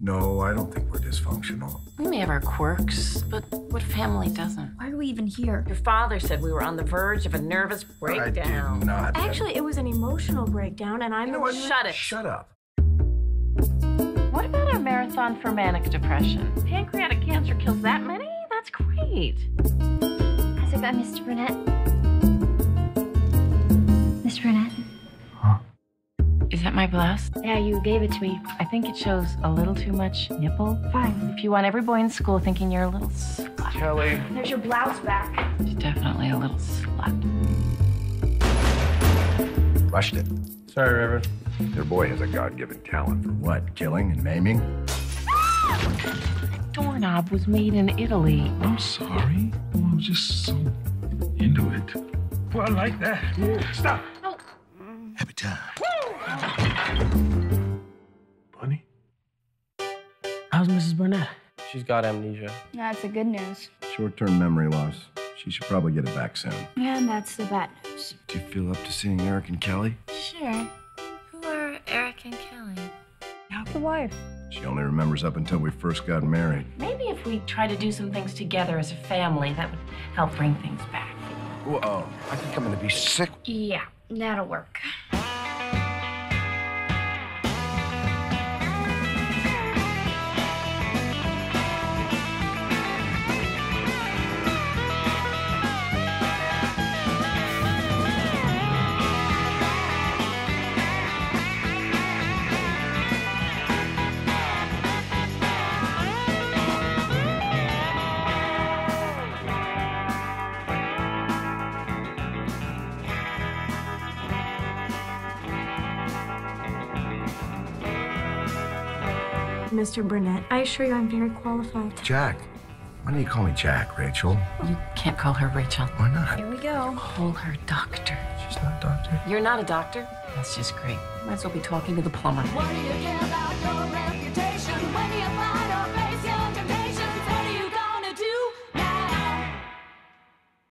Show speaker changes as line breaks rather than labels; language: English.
No, I don't think we're dysfunctional.
We may have our quirks, but what family doesn't?
Why are we even here?
Your father said we were on the verge of a nervous breakdown.
I did not.
Actually, it was an emotional breakdown, and I'm.
You know what?
Shut it.
Shut up.
What about our marathon for manic depression? Pancreatic cancer kills that many? That's great.
How's it going, Mr. Burnett?
Is that my blouse?
Yeah, you gave it to me.
I think it shows a little too much nipple.
Fine.
If you want every boy in school thinking you're a little slut,
Kelly.
There's your blouse back.
you're definitely a little slut.
Rushed it.
Sorry, Reverend.
Your boy has a God-given talent for what? Killing and maiming?
Doorknob was made in Italy.
I'm sorry. Oh, I was just so into it. Well, I like that. Stop.
Happy time.
Bunny?
How's Mrs. Burnett?
She's got amnesia.
That's the good news.
Short-term memory loss. She should probably get it back soon.
And that's the bad news.
Do you feel up to seeing Eric and Kelly?
Sure.
Who are Eric and Kelly?
How's the wife?
She only remembers up until we first got married.
Maybe if we try to do some things together as a family, that would help bring things back.
Whoa, I think I'm gonna be sick.
Yeah, that'll work. Mr. Burnett. I assure you I'm very qualified.
Jack. Why don't you call me Jack, Rachel?
You can't call her Rachel.
Why not?
Here we go.
Call her doctor.
She's not a doctor.
You're not a doctor? That's just great. Might as well be talking to the plumber.